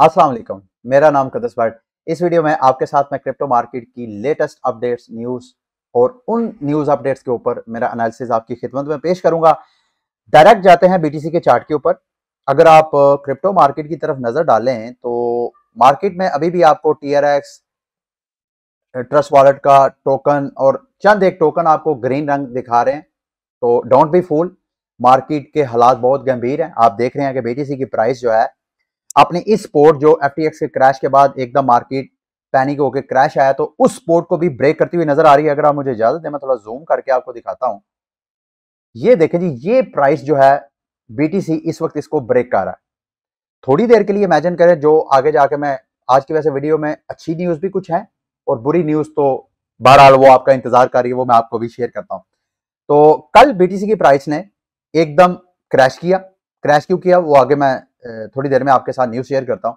अस्सलाम वालेकुम मेरा नाम कदस भट्ट। इस वीडियो में आपके साथ मैं क्रिप्टो मार्केट की लेटेस्ट अपडेट्स, न्यूज़ और उन न्यूज़ अपडेट्स के ऊपर मेरा एनालिसिस आपकी खिदमत में पेश करूँगा। डायरेक्ट जाते हैं बीटीसी के चार्ट के ऊपर। अगर आप क्रिप्टो मार्केट की तरफ़ नज़र डालें तो मार्केट में अभी भी आपको T R X trust wallet का टोकन और चंद एक टोकन आपको ग्रीन रंग दिखा रहे हैं। तो डोंट बी फूल मार्केट के हालात बहुत गंभीर हैं। आप देख रहे हैं कि बीटीसी की प्राइस जो है अपनी इस स्पोर्ट जो एफटीएक्स के क्रैश के बाद एकदम मार्केट पैनिक होकर क्रैश आया तो उस स्पोर्ट को भी ब्रेक करती हुई नज़र आ रही है। अगर आप मुझे इजाज़त दें, मैं थोड़ा जूम करके आपको दिखाता हूँ। ये देखें जी, ये प्राइस जो है बीटीसी इस वक्त इसको ब्रेक कर रहा है। थोड़ी देर के लिए इमेजिन करें, जो आगे जाके मैं, आज की वैसे वीडियो में अच्छी न्यूज़ भी कुछ है और बुरी न्यूज़ तो बहरहाल वो आपका इंतज़ार कर रही है, वो मैं आपको भी शेयर करता हूँ। तो कल बीटीसी की प्राइस ने एकदम क्रैश किया। क्रैश क्यों किया? वो आगे मैं थोड़ी देर में आपके साथ न्यूज़ शेयर करता हूँ।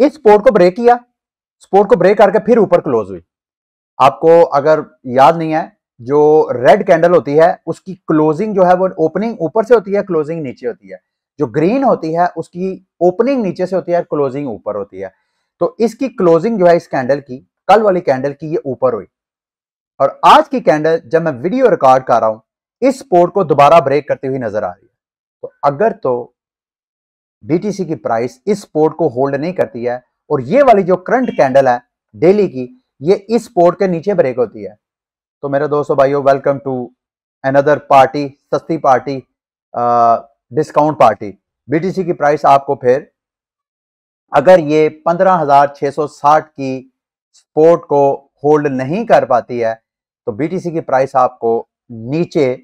इस स्पोर्ट को ब्रेक किया। स्पोर्ट को ब्रेक करके फिर ऊपर क्लोज हुई। आपको अगर याद नहीं है, जो रेड कैंडल होती है, उसकी क्लोजिंग जो है, वो ओपनिंग ऊपर से होती है क्लोजिंग नीचे होती है। जो ग्रीन होती है, उसकी ओपनिंग नीचे से होती है क्लोजिंग ऊपर होती है। तो इसकी क्लोजिंग जो है, इस कैंडल की, कल वाली कैंडल की, ये ऊपर हुई। और आज की कैंडल जब मैं वीडियो रिकॉर्ड कर रहा हूँ, इस स्पोर्ट को दोबारा ब्रेक करती हुई नज़र आ रही है। तो अगर तो बीटीसी की प्राइस इस स्पोर्ट को होल्ड नहीं करती है और ये वाली जो करंट कैंडल है डेली की ये इस स्पोर्ट के नीचे ब्रेक होती है। तो मेरे दोस्तों भाइयों वेलकम टू अनदर पार्टी सस्ती पार्टी डिस्काउंट पार्टी बीटीसी की प्राइस आपको फिर अगर ये 15,660 की स्पोर्ट को होल्ड नहीं कर पाती है तो बीटीसी की प्राइस आपको नीचे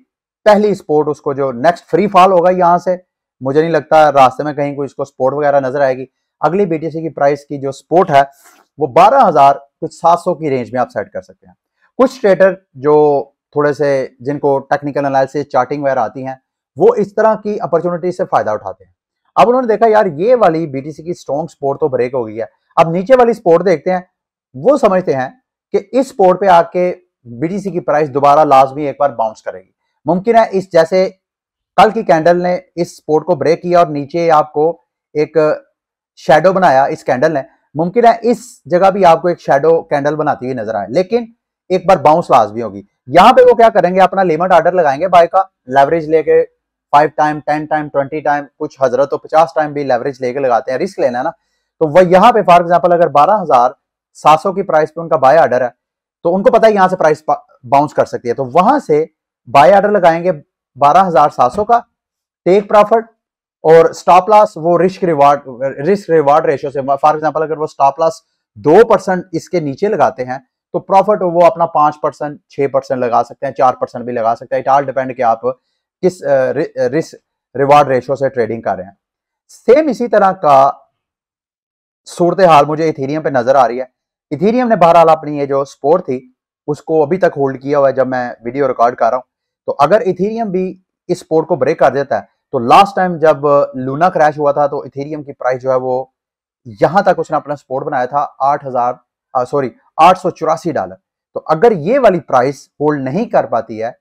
पहली स्पोर्ट उसको जो नेक्स्ट फ्री फॉल होगा यहाँ से मुझे नहीं लगता रास्ते में कहीं कोई इसको स्पोर्ट वगैरह नज़र आएगी। अगली बीटीसी की प्राइस की जो स्पोर्ट है, वो बारह हज़ार, कुछ सात सौ की रेंज में आप सेट कर सकते हैं। कुछ ट्रेडर जो थोड़े से, जिनको टेक्निकल एनालिसिस चार्टिंग वगैरह आती हैं, वो इस तरह की अपॉर्चुनिटी से फ़ायदा उठाते हैं। अब उन्होंने देखा, यार, ये वाली बीटीसी की स्ट्रॉन्ग स्पोर्ट तो ब्रेक हो गई है। अब नीचे वाली स्पोर्ट देखते हैं, वो समझते हैं कि इस स्पोर्ट पे आके बीटीसी की प्राइस दोबारा लाजमी एक बार बाउंस करेगी। मुमकिन है इस जैसे कल की कैंडल ने इस स्पोर्ट को ब्रेक किया और नीचे आपको एक शेडो बनाया, इस कैंडल ने। मुमकिन है इस जगह भी आपको एक शेडो कैंडल बनाती हुई नज़र आए, लेकिन एक बार बाउंस लाजमी होगी। यहाँ पे वो क्या करेंगे, अपना लिमिट ऑर्डर लगाएँगे बाय का लेवरेज लेके five time ten time twenty time कुछ हज़रत तो पचास टाइम भी लेवरेज लेके लगाते हैं रिस्क लेना है ना। तो वह यहाँ पे फॉर एग्ज़ाम्पल अगर बारह हज़ार सात सौ की प्राइस पे उनका बाय ऑर्डर है तो उनको पता है यहाँ से प्राइस बाउंस कर सकती है। तो वहाँ से बाय ऑर्डर लगाएँगे बारह हज़ार सात सौ का टेक प्रॉफिट और स्टॉप लॉस वो risk reward risk reward ratio से फॉर एग्जांपल अगर वो स्टॉप लॉस दो परसेंट इसके नीचे लगाते हैं तो प्रॉफिट वो अपना पाँच परसेंट, छह परसेंट लगा सकते हैं, चार परसेंट भी लगा सकते हैं। इट ऑल डिपेंड कि आप किस रिस्क रिवार्ड रेशियो से ट्रेडिंग कर रहे हैं। सेम इसी तरह का सूरत हाल मुझे इथीरियम पे नज़र आ रही है। इथीरियम ने बहरहाल अपनी ये जो स्पोर्ट थी, उसको अभी तक होल्ड किया हुआ है, जब मैं वीडियो रिकॉर्ड कर रहा हूँ। तो अगर इथीरियम भी इस स्पोर्ट को ब्रेक कर देता है तो लास्ट टाइम जब लूना क्रैश हुआ था तो इथेरियम की प्राइस जो है वो यहाँ तक उसने अपना स्पोर्ट बनाया था आठ हज़ार सॉरी आठ सौ चौरासी डॉलर तो अगर ये वाली प्राइस होल्ड नहीं कर पाती है,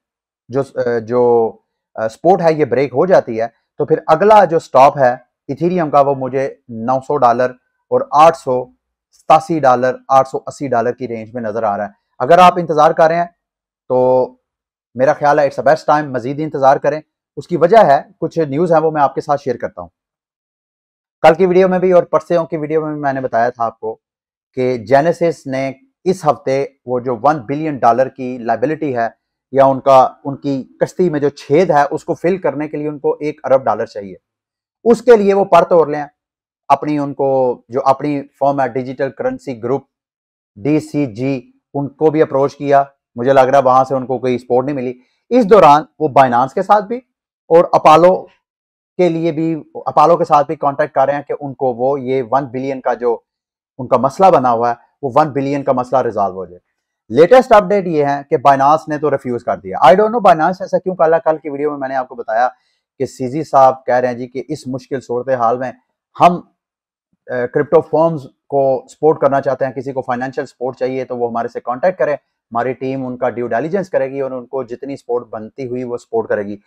जो जो स्पोर्ट है, ये ब्रेक हो जाती है तो फिर अगला जो स्टॉप है इथेरियम का वो मुझे 900 डॉलर और आठ सतासी डॉलर 880 डॉलर की रेंज में नज़र आ रहा है. अगर आप इंतज़ार कर रहे हैं तो मेरा ख्याल है इट्स अ बेस्ट टाइम मजीद इंतज़ार करें। उसकी वजह है, कुछ न्यूज़ है वो मैं आपके साथ शेयर करता हूँ। कल की वीडियो में भी और परसों की वीडियो में भी मैंने बताया था आपको कि जेनेसिस ने इस हफ़्ते वो जो वन बिलियन डॉलर की लाइबिलिटी है या उनका, उनकी कश्ती में जो छेद है, उसको फिल करने के लिए उनको एक अरब डॉलर चाहिए। उसके लिए वो पर तोड़ लें। अपनी उनको, जो अपनी फॉर्म है डिजिटल करेंसी ग्रुप DCG उनको भी अप्रोच किया। मुझे लग रहा है वहाँ से उनको कोई सपोर्ट नहीं मिली। इस दौरान वो बाइनांस के साथ भी और अपालो के लिए भी अपालो के साथ भी कांटेक्ट कर रहे हैं कि उनको वो ये वन बिलियन का जो उनका मसला बना हुआ है, वो वन बिलियन का मसला रिजॉल्व हो जाए। लेटेस्ट अपडेट ये है कि बाइनास ने तो रिफ्यूज कर दिया। आई डोंट नो बाइनास ऐसा क्यों कल कल की वीडियो में मैंने आपको बताया कि सीजी साहब कह रहे हैं जी कि इस मुश्किल सूरत हाल में हम क्रिप्टो फॉर्म्स को सपोर्ट करना चाहते हैं, किसी को फाइनेंशियल सपोर्ट चाहिए तो वो हमारे से कांटेक्ट करें। हमारी टीम उनका ड्यू डेलीजेंस करेगी और उनको जितनी सपोर्ट बनती हुई वो सपोर्ट करेगी।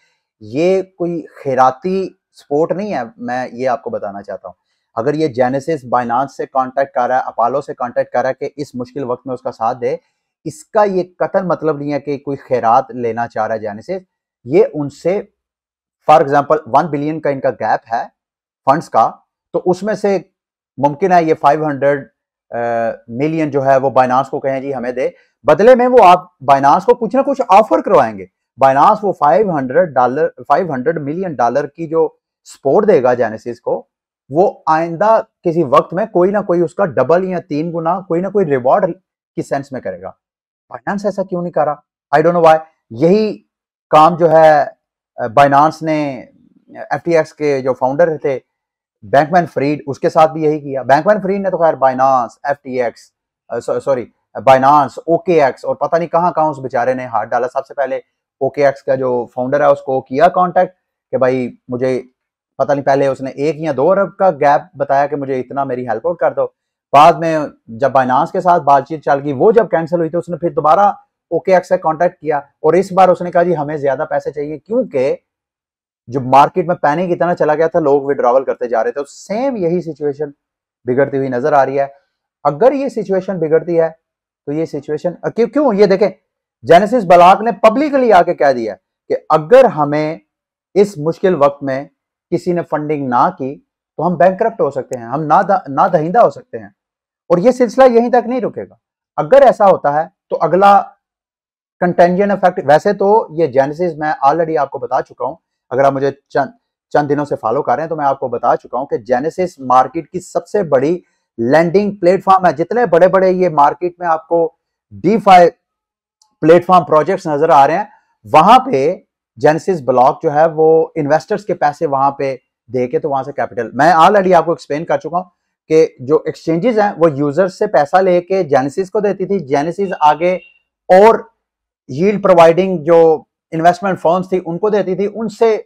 ये कोई खैराती सपोर्ट नहीं है, मैं ये आपको बताना चाहता हूँ। अगर ये जेनेसिस बाइनांस से कांटेक्ट कर रहा है अपालो से कांटेक्ट कर रहा है कि इस मुश्किल वक्त में उसका साथ दे, इसका ये कतन मतलब नहीं है कि कोई खैरात लेना चाह रहा है जेनेसिस ये उनसे फॉर एग्ज़ाम्पल वन बिलियन का इनका गैप है फंड्स का तो उसमें से मुमकिन है ये फाइव हंड्रेड मिलियन जो है वो बाइनांस को कहें जी, हमें दे। बदले में वो आप बाइनांस को कुछ ना कुछ ऑफ़र करवाएँगे। बाइनांस वो 500 डॉलर 500 मिलियन डॉलर की जो सपोर्ट देगा जेनेसिस को, वो आइंदा किसी वक्त में कोई ना कोई उसका डबल या तीन गुना, कोई ना कोई रिवॉर्ड की सेंस में करेगा। बाइनांस ऐसा क्यों नहीं कर? रहा आई डोंट नो वाई यही काम जो है बाइनांस ने एफ़ के जो फाउंडर थे बैंकमैन फ्रीड उसके साथ भी यही किया। बैंकमैन फ्रीड ने तो खैर Binance F T X sorry Binance OK X और पता नहीं कहाँ कहाँ उस बेचारे ने हाथ डाला। सबसे पहले ओके एक्स का जो फाउंडर है, उसको किया कांटेक्ट कि भाई मुझे पता नहीं, पहले उसने एक या दो अरब का गैप बताया कि मुझे इतना मेरी हेल्प आउट कर दो। बाद में जब बाइनांस के साथ बातचीत चल गई, वो जब कैंसिल हुई तो उसने फिर दोबारा ओके एक्स से कॉन्टेक्ट किया। और इस बार उसने कहा, जी, हमें ज़्यादा पैसे चाहिए क्योंकि जो मार्केट में पैनिक इतना चला गया था लोग विड्रॉवल करते जा रहे थे तो सेम यही सिचुएशन बिगड़ती हुई नज़र आ रही है। अगर ये सिचुएशन बिगड़ती है तो ये सिचुएशन क्यों क्यों? ये देखें जेनेसिस बलाक ने पब्लिकली आके कह दिया कि अगर हमें इस मुश्किल वक्त में किसी ने फंडिंग ना की तो हम बैंक हो सकते हैं हम ना दा, ना दहिंदा हो सकते हैं। और ये सिलसिला यहीं तक नहीं रुकेगा। अगर ऐसा होता है तो अगला कंटेंजन इफ़ेक्ट वैसे तो ये जेनेसिस मैं ऑलरेडी आपको बता चुका हूँ अगर आप मुझे चंद चंद दिनों से फॉलो कर रहे हैं तो मैं आपको बता चुका हूँ कि जेनेसिस मार्केट की सबसे बड़ी लैंडिंग प्लेटफॉर्म है। जितने बड़े बड़े ये मार्केट में आपको डी फाइव प्लेटफॉर्म प्रोजेक्ट्स नज़र आ रहे हैं, वहाँ पे जेनेसिस ब्लॉक जो है, वो इन्वेस्टर्स के पैसे वहाँ पे दे के तो वहाँ से कैपिटल मैं ऑलरेडी आपको एक्सप्लेन कर चुका हूँ कि जो एक्सचेंजेस हैं, वो यूज़र्स से पैसा लेके जेनेसिस को देती थी। जेनेसिस आगे और यील्ड प्रोवाइडिंग जो इन्वेस्टमेंट फर्म्स थी, उनको देती थी, उनसे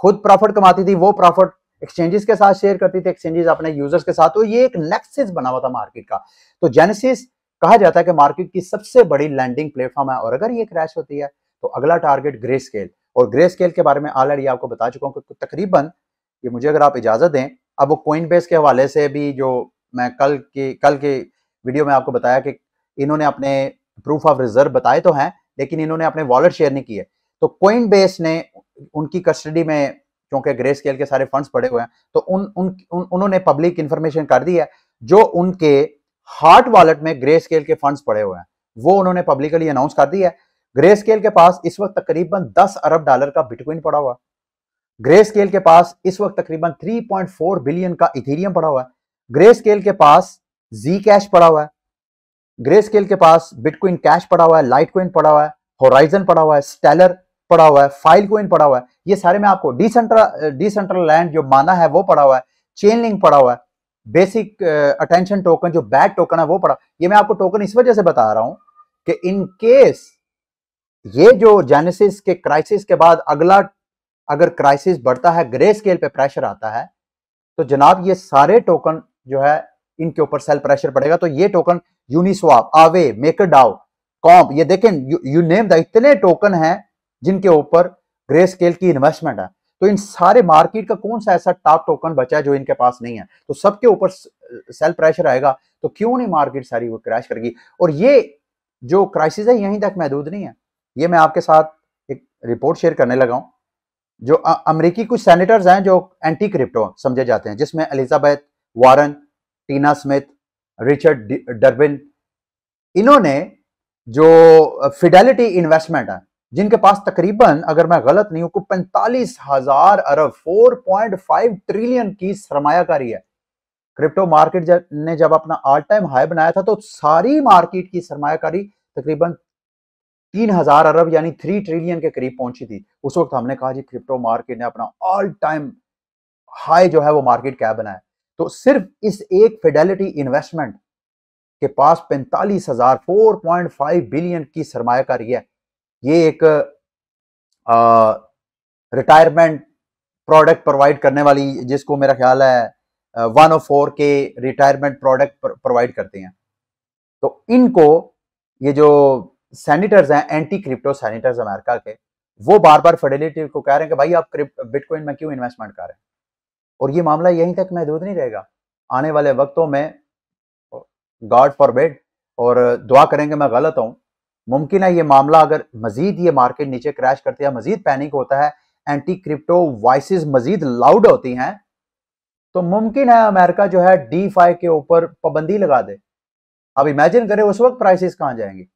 खुद प्रॉफिट कमाती थी, वो प्रॉफिट एक्सचेंजेस के साथ शेयर करती थी एक्सचेंजेस अपने यूज़र्स के साथ तो ये एक नेक्सिस बना हुआ था मार्केट का। तो जेनेसिस कहा जाता है कि मार्केट की सबसे बड़ी लैंडिंग प्लेटफॉर्म है, और अगर ये क्रैश होती है तो अगला टारगेट ग्रे स्केल और ग्रे स्केल के बारे में ऑलरेडी आपको बता चुका हूँ कि तकरीबन, ये मुझे अगर आप इजाज़त दें, अब वो कोइन बेस के हवाले से भी जो मैं कल की, कल के वीडियो में आपको बताया कि इन्होंने अपने प्रूफ ऑफ़ रिज़र्व बताए तो हैं लेकिन इन्होंने अपने वॉलेट शेयर नहीं किए। तो कोइन बेस ने उनकी कस्टडी में क्योंकि ग्रे स्केल के सारे फंड्स पड़े हुए हैं तो उन, उन, उन उन्होंने पब्लिक इंफॉर्मेशन कर दी है जो उनके हार्ट वॉलेट में ग्रे स्केल के फंड्स पड़े हुए हैं। वो उन्होंने पब्लिकली अनाउंस कर दिया है। ग्रे स्केल के पास इस वक्त तकरीबन 10 अरब डॉलर का बिटकॉइन पड़ा हुआ ग्रे स्केल के पास इस वक्त तकरीबन 3.4 बिलियन का इथेरियम पड़ा हुआ है। ग्रे स्केल के पास जी कैश पड़ा हुआ है। ग्रे स्केल के पास बिटकॉइन कैश पड़ा हुआ है लाइट कोइन पड़ा हुआ है होराइजन पड़ा हुआ है स्टेलर पड़ा हुआ है फ़ाइल कोइन पड़ा हुआ है। ये सारे में आपको डिसेंट्रल डिसेंट्रल लैंड जो माना है वो पड़ा हुआ है चेन लिंक पड़ा हुआ है बेसिक अटेंशन टोकन जो बैड टोकन है वो पड़ा। ये मैं आपको टोकन इस वजह से बता रहा हूँ कि इन केस ये जो जेनेसिस के क्राइसिस के बाद अगला, अगर क्राइसिस बढ़ता है ग्रे स्केल पे प्रेशर आता है तो जनाब ये सारे टोकन जो है, इनके ऊपर सेल प्रेशर पड़ेगा। तो ये टोकन यूनिस्वाप आवे मेकर डाउ कॉम्प ये देखें यू, यू नेम द इतने टोकन हैं जिनके ऊपर ग्रे स्केल की इन्वेस्टमेंट है। तो इन सारे मार्केट का कौन सा ऐसा टॉप टोकन बचा है जो इनके पास नहीं है? तो सबके ऊपर सेल प्रेशर आएगा तो क्यों नहीं मार्केट सारी वो क्रैश करेगी? और ये जो क्राइसिस है यहीं तक महदूद नहीं है। ये मैं आपके साथ एक रिपोर्ट शेयर करने लगा हूँ जो अमेरिकी कुछ सेनेटर्स हैं जो एंटी क्रिप्टो समझे जाते हैं जिसमें Elizabeth Warren Tina Smith Richard Durbin इन्होंने जो फिडेलिटी इन्वेस्टमेंट है, जिनके पास तकरीबन, अगर मैं गलत नहीं हूँ पैंतालीस हज़ार अरब 4.5 ट्रिलियन की सरमायाकारी है। क्रिप्टो मार्केट ने जब अपना ऑल टाइम हाई बनाया था तो सारी मार्केट की सरमायाकारी तकरीबन तीन हज़ार अरब, यानी थ्री ट्रिलियन के करीब पहुँची थी। उस वक्त हमने कहा जी, क्रिप्टो मार्केट ने अपना ऑल टाइम हाई जो है, वो मार्केट क्या बनाया? तो सिर्फ़ इस एक फिडेलिटी इन्वेस्टमेंट के पास पैंतालीस हज़ार फोर पॉइंट फाइव बिलियन की सरमाकारी है। ये एक रिटायरमेंट प्रोडक्ट प्रोवाइड करने वाली, जिसको मेरा ख्याल है वन ऑफ़ फोर के रिटायरमेंट प्रोडक्ट प्रोवाइड करते हैं। तो इनको, ये जो सैनिटर्स हैं एंटी क्रिप्टो सैनिटर्स अमेरिका के, वो बार बार फेडेलिटी को कह रहे हैं कि भाई आप बिटकॉइन में क्यों इन्वेस्टमेंट कर रहे हैं? और ये मामला यहीं तक महदूद नहीं रहेगा। आने वाले वक्तों में गॉड फॉर बेड और दुआ करेंगे मैं गलत हूँ। मुमकिन है ये मामला अगर मजीद ये मार्केट नीचे क्रैश करती है, मजीद पैनिक होता है एंटी क्रिप्टो वाइसेस मजीद लाउड होती हैं तो मुमकिन है अमेरिका जो है डी फाइव के ऊपर पाबंदी लगा दे। अब इमेजिन करें उस वक्त प्राइसेस कहाँ जाएँगे।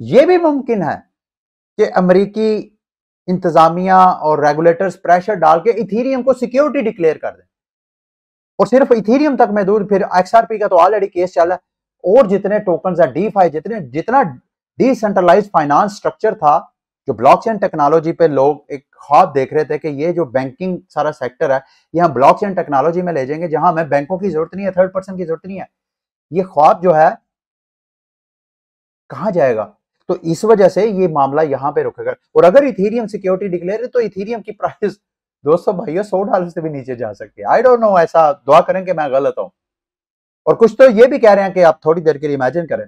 ये भी मुमकिन है कि अमेरिकी इंतजामिया और रेगुलेटर्स प्रेशर डाल के इथीरियम को सिक्योरिटी डिक्लेयर कर दें। और सिर्फ़ इथीरियम तक महदूद फिर एक्सआरपी का तो ऑलरेडी केस चल रहा है। और जितने टोकन है डी फाइव जितने, जितना डिसेंट्रलाइज फाइनेंस स्ट्रक्चर था, जो ब्लॉकचेन टेक्नोलॉजी पे लोग एक ख्वाब देख रहे थे कि ये जो बैंकिंग सारा सेक्टर है, ये हम ब्लॉकचेन टेक्नोलॉजी में ले जाएँगे, जहाँ हमें बैंकों की ज़रूरत नहीं है थर्ड पर्सन की ज़रूरत नहीं है। ये ख्वाब जो है, कहा जाएगा? तो इस वजह से ये मामला यहाँ पे रुकेगा। और अगर इथीरियम सिक्योरिटी डिक्लेयर है तो इथीरियम की प्राइस दोस्तों भाइयों, सौ डॉलर से भी नीचे जा सकती है। आई डोंट नो ऐसा दुआ करें कि मैं गलत हूँ। और कुछ तो ये भी कह रहे हैं कि आप थोड़ी देर के लिए इमेजिन करें।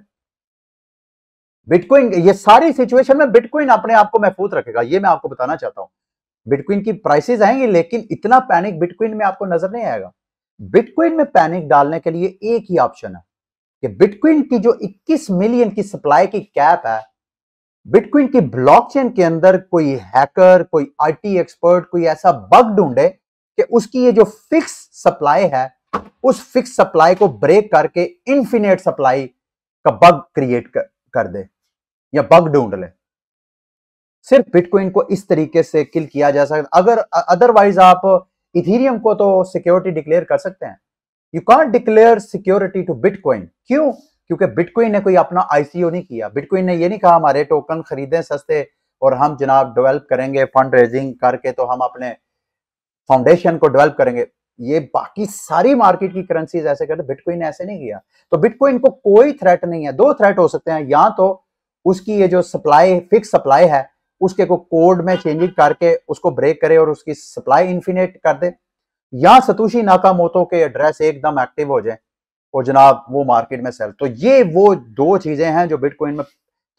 बिटकॉइन ये सारी सिचुएशन में बिटकॉइन अपने आप को महफूज रखेगा, ये मैं आपको बताना चाहता हूँ। बिटकॉइन की प्राइसेस आएँगी, लेकिन इतना पैनिक बिटकॉइन में आपको नज़र नहीं आएगा। बिटकॉइन में पैनिक डालने के लिए एक ही ऑप्शन है कि बिटकॉइन की जो 21 मिलियन की सप्लाई की कैप है बिटकॉइन की ब्लॉकचेन के अंदर कोई हैकर कोई आईटी एक्सपर्ट कोई ऐसा बग ढूंढे कि उसकी ये जो फिक्स सप्लाई है उस फिक्स सप्लाई को ब्रेक करके इंफिनिट सप्लाई का बग क्रिएट कर, कर दे या बग ढूंढ ले। सिर्फ़ बिटकॉइन को इस तरीके से किल किया जा सकता अगर अदरवाइज़ आप इथीरियम को तो सिक्योरिटी डिक्लेयर कर सकते हैं। You can't declare security to bitcoin क्यों? क्योंकि बिटकॉइन ने कोई अपना आईसीओ नहीं किया। बिटकॉइन ने ये नहीं कहा, हमारे टोकन खरीदें सस्ते और हम जनाब डेवलप करेंगे फंड रेजिंग करके तो हम अपने फाउंडेशन को डेवलप करेंगे। ये बाकी सारी मार्केट की करेंसीज ऐसे करते बिटकॉइन ने ऐसे नहीं किया। तो बिटकॉइन को कोई थ्रेट नहीं है। दो थ्रेट हो सकते हैं। या तो उसकी ये जो सप्लाई फिक्स सप्लाई है, उसके को कोड में चेंजिंग करके उसको ब्रेक करे और उसकी सप्लाई इन्फिनेट कर दे। या सतुशी नाकामोतो के एड्रेस एकदम एक्टिव हो जाए। और जनाब वो मार्केट में सेल तो ये वो दो चीज़ें हैं जो बिटकॉइन में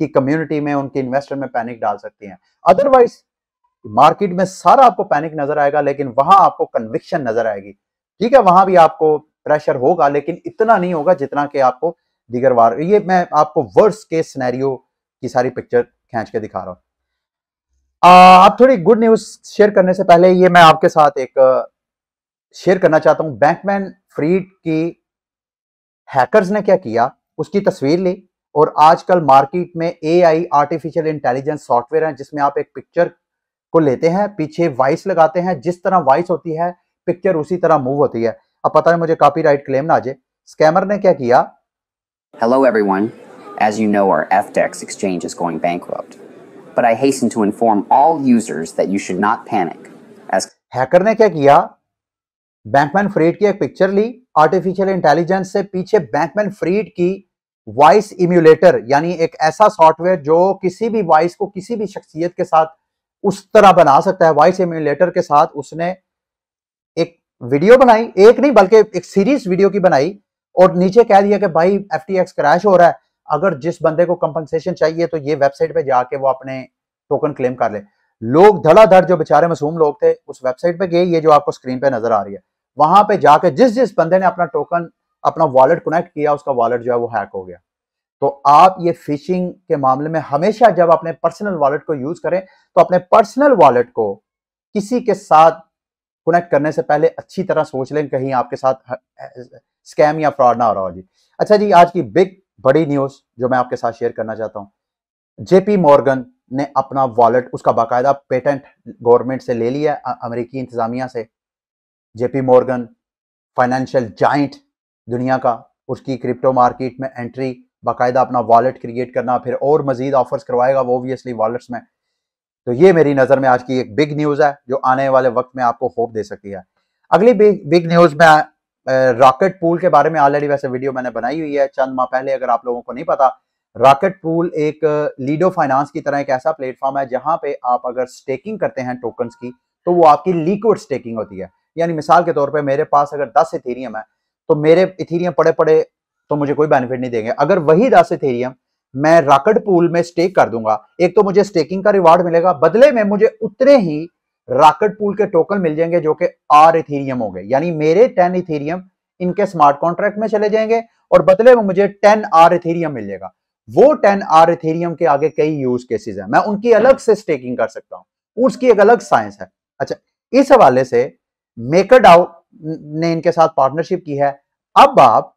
की कम्युनिटी में, उनके इन्वेस्टर में पैनिक डाल सकती हैं। अदरवाइज़ मार्केट में सारा आपको पैनिक नज़र आएगा, लेकिन वहाँ आपको कन्विक्शन नज़र आएगी। ठीक है, वहाँ भी आपको प्रेशर होगा, लेकिन इतना नहीं होगा जितना कि आपको दीगर बार ये मैं आपको वर्स के स्नैरियो की सारी पिक्चर खींच के दिखा रहा हूँ। आप थोड़ी गुड न्यूज़ शेयर करने से पहले ये मैं आपके साथ एक शेयर करना चाहता हूँ। बैंकमैन फ्रीड की हैकर्स ने क्या किया? उसकी तस्वीर ली और आजकल मार्केट में एआई आर्टिफिशियल इंटेलिजेंस सॉफ्टवेयर है जिसमें आप एक पिक्चर को लेते हैं पीछे वॉइस लगाते हैं जिस तरह वॉइस होती है पिक्चर उसी तरह मूव होती है। अब पता है मुझे कॉपीराइट क्लेम ना आ जाए। स्कैमर ने क्या किया? Hello everyone As you know, our FDEX exchange is going bankrupt. But I hasten to inform all users that you should not panic. As hacker ने क्या किया? बैंकमैन फ्रेड की एक पिक्चर ली आर्टिफिशियल इंटेलिजेंस से पीछे बैंकमैन फ्रीड की voice emulator यानी एक ऐसा सॉफ्टवेयर जो किसी भी वॉइस को किसी भी शख्सियत के साथ उस तरह बना सकता है वॉइस इम्यूलेटर के साथ उसने एक वीडियो बनाई, एक नहीं बल्कि एक सीरीज़ वीडियो की बनाई और नीचे कह दिया कि भाई FTX क्रैश हो रहा है, अगर जिस बंदे को कंपनसेशन चाहिए तो ये वेबसाइट पे जाके वो अपने टोकन क्लेम कर ले। लोग धड़ाधड़ जो बेचारे मासूम लोग थे, उस वेबसाइट पे गए, ये जो आपको स्क्रीन पे नज़र आ रही है। वहाँ पे जाके जिस जिस बंदे ने अपना टोकन अपना वॉलेट कनेक्ट किया, उसका वॉलेट जो है वो हैक हो गया। तो आप ये फिशिंग के मामले में हमेशा जब अपने पर्सनल वॉलेट को यूज़ करें तो अपने पर्सनल वॉलेट को किसी के साथ कनेक्ट करने से पहले अच्छी तरह सोच लें, कहीं आपके साथ स्कैम या फ्रॉड ना हो रहा हो जी। अच्छा जी, आज की बिग बड़ी न्यूज़ जो मैं आपके साथ शेयर करना चाहता हूँ। जेपी मॉर्गन ने अपना वॉलेट उसका बाकायदा पेटेंट गवर्नमेंट से ले लिया अमेरिकी इंतजामिया से। जेपी मॉर्गन, फाइनेंशियल जाइंट दुनिया का, उसकी क्रिप्टो मार्केट में एंट्री, बाकायदा अपना वॉलेट क्रिएट करना, फिर और मजीद ऑफर्स करवाएगा वो ओबियसली वॉलेट्स में। तो ये मेरी नज़र में आज की एक बिग न्यूज़ है, जो आने वाले वक्त में आपको होप दे सकती है। अगली बिग बिग न्यूज़ में रॉकेट पूल के बारे में ऑलरेडी वैसे वीडियो मैंने बनाई हुई है, चंद माह पहले अगर आप लोगों को नहीं पता रॉकेट पूल एक लीडो फाइनेंस की तरह एक ऐसा प्लेटफॉर्म है, जहाँ पे आप अगर स्टेकिंग करते हैं टोकन्स की तो वो आपकी लिक्विड स्टेकिंग होती है। यानी मिसाल के तौर पर मेरे पास अगर दस इथीरियम है तो मेरे इथीरियम पड़े पड़े तो मुझे कोई बेनिफिट नहीं देंगे। अगर वही दस इथीरियम मैं राकेट पूल में स्टेक कर दूँगा, एक तो मुझे स्टेकिंग का रिवार्ड मिलेगा, बदले में मुझे उतने ही रॉकेट पूल के टोकन मिल जाएँगे जो कि आर इथीरियम हो गए। यानी मेरे टेन इथीरियम इनके स्मार्ट कॉन्ट्रैक्ट में चले जाएँगे और बदले में मुझे टेन आर इथीरियम मिल जाएगा। वो टेन आर इथेरियम के आगे कई यूज़ केसेस हैं। मैं उनकी अलग से स्टेकिंग कर सकता हूँ। उसकी एक अलग साइंस है। अच्छा इस हवाले से मेकर डाउ ने इनके साथ पार्टनरशिप की है। अब आप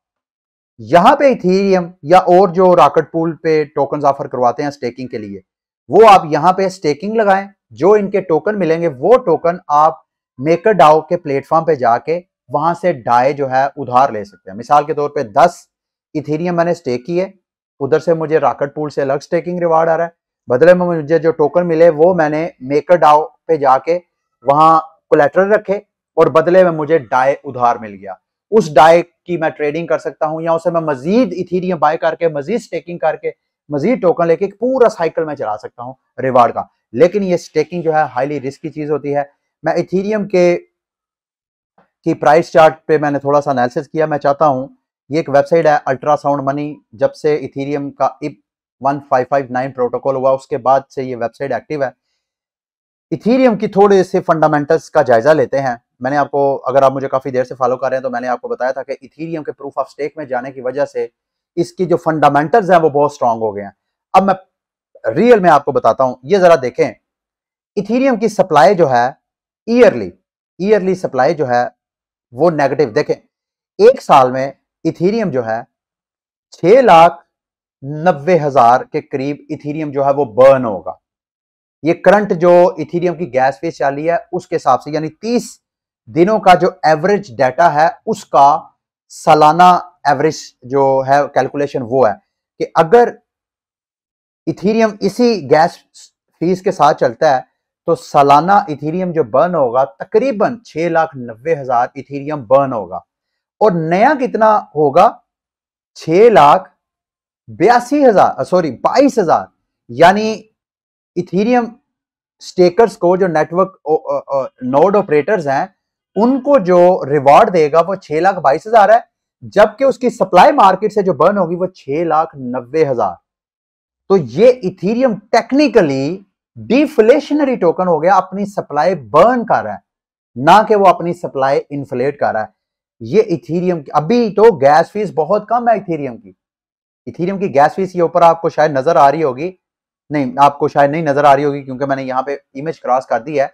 यहाँ पे इथीरियम या और जो रॉकेट पूल पे टोकन ऑफ़र करवाते हैं स्टेकिंग के लिए, वो आप यहाँ पे स्टेकिंग लगाएँ। जो इनके टोकन मिलेंगे, वो टोकन आप मेकर डाउ के प्लेटफॉर्म पे जाके वहाँ से डाई जो है उधार ले सकते हैं। मिसाल के तौर पे 10 इथेरियम मैंने स्टेक किए, उधर से मुझे रॉकेट पूल से अलग स्टेकिंग रिवार्ड आ रहा है। बदले में मुझे जो टोकन मिले, वो मैंने मेकर डाउ पे जाके वहाँ कोलेट्रल रखे। और बदले में मुझे डाई उधार मिल गया। उस डाई की मैं ट्रेडिंग कर सकता हूँ या उसे मैं मजीद इथीरियम बाय करके, मजीद स्टेकिंग करके, मजीद टोकन लेके पूरा साइकिल में चला सकता हूँ रिवार्ड का। लेकिन ये स्टेकिंग जो है हाईली रिस्की चीज़ होती है। मैं इथीरियम के, की प्राइस चार्ट पे मैंने थोड़ा सा एनालिसिस किया। मैं चाहता हूँ ये एक वेबसाइट है अल्ट्रासाउंड मनी जब से इथीरियम का इप 1559 प्रोटोकॉल हुआ, उसके बाद से ये वेबसाइट एक्टिव है। इथीरियम की थोड़े से फंडामेंटल्स का जायजा लेते हैं। मैंने आपको, अगर आप मुझे काफ़ी देर से फॉलो कर रहे हैं तो मैंने आपको बताया था कि इथीरियम के प्रूफ ऑफ़ स्टेक में जाने की वजह से इसकी जो फंडामेंटल्स हैं, वो बहुत स्ट्रांग हो गए हैं। अब मैं रियल में आपको बताता हूँ। ये जरा देखें। इथीरियम की सप्लाई जो है ईयरली ईयरली सप्लाई जो है, वो नेगेटिव देखें, एक साल में इथीरियम जो है, छह लाख नब्बे हज़ार के करीब इथीरियम जो है, वो बर्न होगा। ये करंट जो इथीरियम की गैस फेस चाली है, उसके हिसाब से, यानी तीस दिनों का जो एवरेज डाटा है, उसका सालाना एवरेज जो है कैलकुलेशन वो है कि अगर इथीरियम इसी गैस फ़ीस के साथ चलता है तो सालाना इथीरियम जो बर्न होगा, तकरीबन छह लाख नब्बे हज़ार इथीरियम बर्न होगा। और नया कितना होगा? छह लाख बयासी हज़ार सॉरी बाईस हज़ार। यानी इथीरियम स्टेकर्स को जो नेटवर्क नोड ऑपरेटर्स हैं उनको जो रिवॉर्ड देगा वो छह लाख बाईस हज़ार है, जबकि उसकी सप्लाई मार्केट से जो बर्न होगी वो छह लाख नब्बे हज़ार। तो ये इथीरियम टेक्निकली डिफ्लेशनरी टोकन हो गया, अपनी सप्लाई बर्न कर रहा है, ना कि वो अपनी सप्लाई इन्फ्लेट कर रहा है। ये इथीरियम की, अभी तो गैस फ़ीस बहुत कम है इथीरियम की। इथीरियम की गैस फ़ीस के ऊपर आपको शायद नज़र आ रही होगी। नहीं, आपको शायद नहीं नज़र आ रही होगी, क्योंकि मैंने यहाँ पे इमेज क्रॉस कर दी है।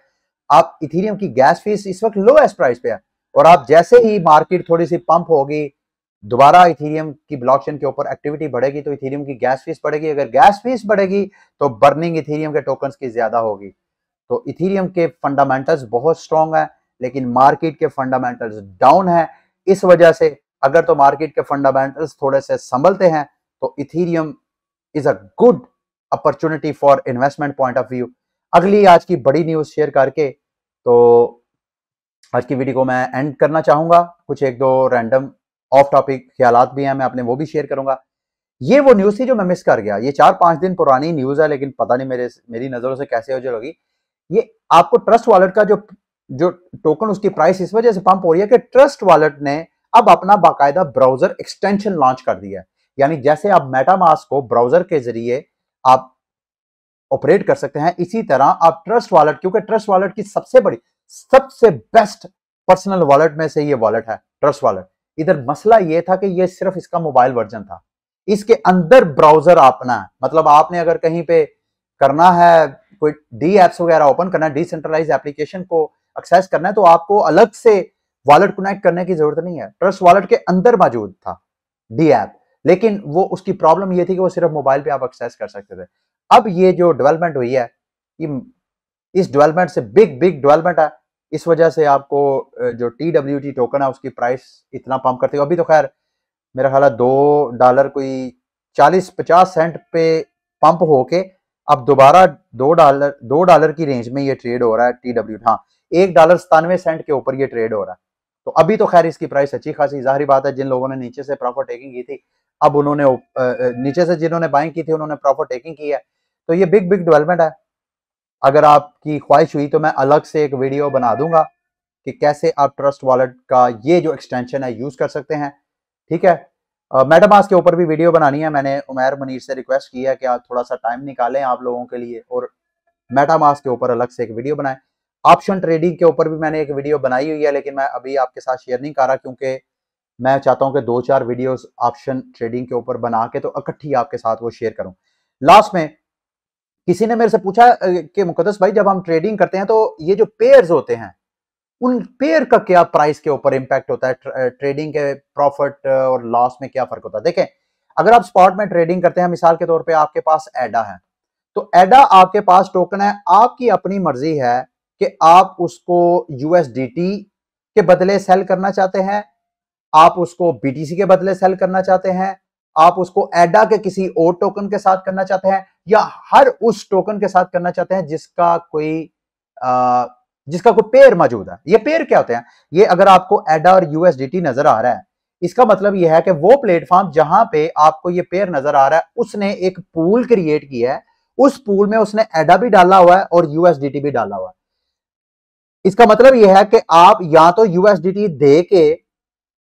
आप इथीरियम की गैस फ़ीस इस वक्त लोएस्ट प्राइस पे है। और आप जैसे ही मार्केट थोड़ी सी पंप होगी, दोबारा इथीरियम की ब्लॉकचेन के ऊपर एक्टिविटी बढ़ेगी तो इथीरियम की गैस फ़ीस बढ़ेगी। अगर गैस फ़ीस बढ़ेगी तो बर्निंग इथीरियम के टोकन्स की ज़्यादा होगी। तो इथीरियम के फंडामेंटल्स बहुत स्ट्रॉन्ग है, लेकिन मार्केट के फंडामेंटल्स डाउन है। इस वजह से अगर तो मार्केट के फंडामेंटल्स थोड़े से संभलते हैं तो Ethereum is a good opportunity for investment point of view अगली आज की बड़ी न्यूज़ शेयर करके तो आज की वीडियो को मैं एंड करना चाहूँगा। कुछ एक दो रैंडम ऑफ़ टॉपिक ख्याल भी हैं, मैं अपने वो भी शेयर करूँगा। ये वो न्यूज़ थी जो मैं मिस कर गया। ये चार पाँच दिन पुरानी न्यूज़ है, लेकिन पता नहीं मेरे मेरी नज़रों से कैसे हो जाएगी ये आपको ट्रस्ट वॉलेट का जो जो टोकन उसकी प्राइस इस वजह से पंप हो रही है कि ट्रस्ट वॉलेट ने अब अपना बाकायदा ब्राउज़र एक्सटेंशन लॉन्च कर दिया है। यानी जैसे आप मेटामास को ब्राउज़र के ज़रिए आप ऑपरेट कर सकते हैं। इसी तरह आप ट्रस्ट वॉलेट क्योंकि ट्रस्ट वॉलेट की सबसे बड़ी, सबसे बेस्ट पर्सनल वॉलेट में से ये वॉलेट है ट्रस्ट वॉलेट इधर मसला ये था कि ये सिर्फ़ इसका मोबाइल वर्जन था। इसके अंदर ब्राउज़र अपना है। मतलब आपने अगर कहीं पे करना है, कोई डी एप्स वगैरह ओपन करना है डिसेंट्रलाइज एप्लीकेशन को एक्सेस करना है तो आपको अलग से वॉलेट कनेक्ट करने की ज़रूरत नहीं है। ट्रस्ट वॉलेट के अंदर मौजूद था डी ऐप लेकिन वो उसकी प्रॉब्लम ये थी कि वो सिर्फ़ मोबाइल पे आप एक्सेस कर सकते थे। अब ये जो डेवलपमेंट हुई है, ये इस डेवलपमेंट से बिग बिग डेवलपमेंट है। इस वजह से आपको जो टी डब्ल्यू टी टोकन है, उसकी प्राइस इतना पंप करती है। अभी तो खैर, मेरा ख्याल है दो डॉलर कोई चालीस, पचास सेंट पे पंप होके अब दोबारा दो डॉलर दो डॉलर की रेंज में ये ट्रेड हो रहा है टी डब्ल्यू हाँ एक डॉलर सतानवे सेंट के ऊपर ये ट्रेड हो रहा है। तो अभी तो खैर इसकी प्राइस अच्छी खासी, जाहरी बात है, जिन लोगों ने नीचे से प्रॉफिट टेकिंग की थी, अब उन्होंने नीचे से जिन्होंने बाइंग की थी, उन्होंने प्रॉफिट टेकिंग की है। तो ये बिग बिग डेवलपमेंट है। अगर आपकी ख्वाहिश हुई तो मैं अलग से एक वीडियो बना दूँगा कि कैसे आप ट्रस्ट वॉलेट का ये जो एक्सटेंशन है यूज़ कर सकते हैं। ठीक है? मेटामास के ऊपर भी वीडियो बनानी है। मैंने उमेर मनीर से रिक्वेस्ट की है कि आप थोड़ा सा टाइम निकालें आप लोगों के लिए और मेटामास के ऊपर अलग से एक वीडियो बनाएँ। ऑप्शन ट्रेडिंग के ऊपर भी मैंने एक वीडियो बनाई हुई है, लेकिन मैं अभी आपके साथ शेयर नहीं कर रहा क्योंकि मैं चाहता हूँ कि दो चार वीडियोस ऑप्शन ट्रेडिंग के ऊपर बना के तो इकट्ठी आपके साथ वो शेयर करूँ। लास्ट में किसी ने मेरे से पूछा कि मुकदस भाई, जब हम ट्रेडिंग करते हैं तो ये जो पेयर्स होते हैं, उन पेयर का क्या प्राइस के ऊपर इंपैक्ट होता है? ट्रेडिंग के प्रॉफिट और लॉस में क्या फ़र्क होता है? देखें, अगर आप स्पॉट में ट्रेडिंग करते हैं, मिसाल के तौर पे आपके पास एडा है तो एडा आपके पास टोकन है, आपकी अपनी मर्ज़ी है कि आप उसको यूएसडीटी के बदले सेल करना चाहते हैं, आप उसको बीटीसी के बदले सेल करना चाहते हैं आप उसको एडा के किसी और टोकन के साथ करना चाहते हैं या हर उस टोकन के साथ करना चाहते हैं जिसका कोई आ, जिसका कोई पेयर मौजूद है। ये पेयर क्या होते हैं? ये अगर आपको एडा और यूएसडीटी नज़र आ रहा है इसका मतलब यह है कि वो प्लेटफॉर्म जहाँ पे आपको ये पेयर नज़र आ रहा है उसने एक पूल क्रिएट किया है। उस पूल में उसने एडा भी डाला हुआ है और यूएसडीटी भी डाला हुआ है। इसका मतलब यह है कि आप या तो यूएसडीटी दे के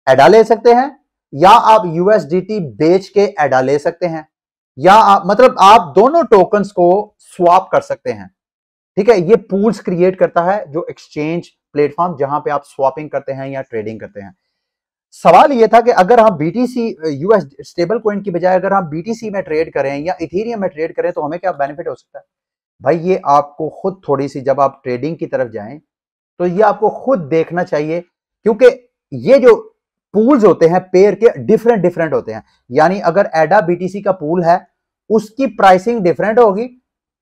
एडा ले सकते हैं या आप यूएसडीटी बेच के एडा ले सकते हैं, या आप मतलब आप दोनों टोकन्स को स्वाप कर सकते हैं। ठीक है, ये पूल्स क्रिएट करता है जो एक्सचेंज प्लेटफॉर्म जहाँ पे आप स्वापिंग करते हैं या ट्रेडिंग करते हैं। सवाल ये था कि अगर हम बीटीसी यूएस स्टेबल कॉइन की बजाय अगर हम बीटीसी में ट्रेड करें या इथेरियम में ट्रेड करें तो हमें क्या बेनिफिट हो सकता है? भाई, ये आपको खुद थोड़ी सी जब आप ट्रेडिंग की तरफ़ जाएँ तो ये आपको खुद देखना चाहिए, क्योंकि ये जो पूल्स होते हैं पेयर के डिफरेंट डिफरेंट होते हैं। यानी अगर एडा बीटीसी का पूल है, उसकी प्राइसिंग डिफरेंट होगी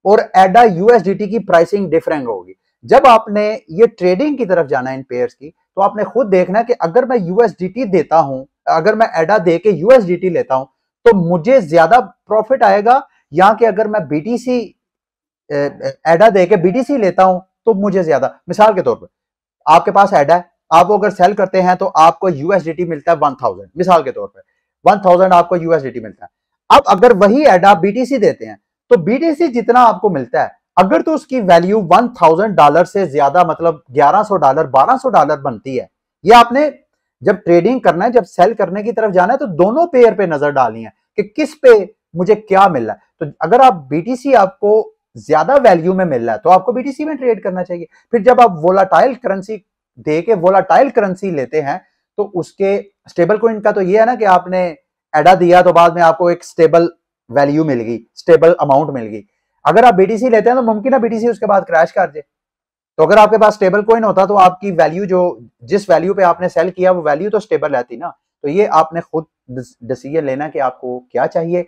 और एडा यूएसडीटी की प्राइसिंग डिफरेंट होगी। जब आपने ये ट्रेडिंग की तरफ़ जाना है इन पेयर्स की तो आपने खुद देखना है कि अगर मैं यूएसडीटी देता हूँ, अगर मैं एडा दे के यूएसडीटी लेता हूँ तो मुझे ज़्यादा प्रॉफिट आएगा, या कि अगर मैं बीटीसी एडा दे के बीटीसी लेता हूँ तो मुझे ज़्यादा। मिसाल के तौर पर आपके पास एडा है आप वो अगर सेल करते हैं तो आपको यूएसडीटी मिलता है वन थाउज़ेंड मिसाल के तौर पर। वन थाउज़ेंड आपको यूएसडीटी मिलता है। अब अगर वही एड आप बीटीसी देते हैं तो बीटीसी जितना आपको मिलता है, अगर तो उसकी वैल्यू वन थाउज़ेंड डॉलर से ज़्यादा मतलब ग्यारह सौ डॉलर बारह सौ डॉलर बनती है। ये आपने जब ट्रेडिंग करना है, जब सेल करने की तरफ़ जाना है तो दोनों पेयर पे नज़र डालनी है कि किस पे मुझे क्या मिल रहा है। तो अगर आप बीटीसी आपको ज़्यादा वैल्यू में मिल रहा है तो आपको बीटीसी में ट्रेड करना चाहिए। फिर जब आप वोलाटाइल करेंसी दे के वोलाटाइल करेंसी लेते हैं तो उसके स्टेबल का तो ये है ना कि आपने एडा दिया तो बाद में आपको एक स्टेबल वैल्यू मिल गई स्टेबल अमाउंट मिल गई अगर आप बीटीसी लेते हैं तो मुमकिन है बीटीसी उसके बाद क्रैश कर दे। तो अगर आपके पास स्टेबल कोइन होता तो आपकी वैल्यू जो, जिस वैल्यू पे आपने सेल किया वो वैल्यू तो स्टेबल रहती ना। तो ये आपने खुद डिसीज़न लेना कि आपको क्या चाहिए।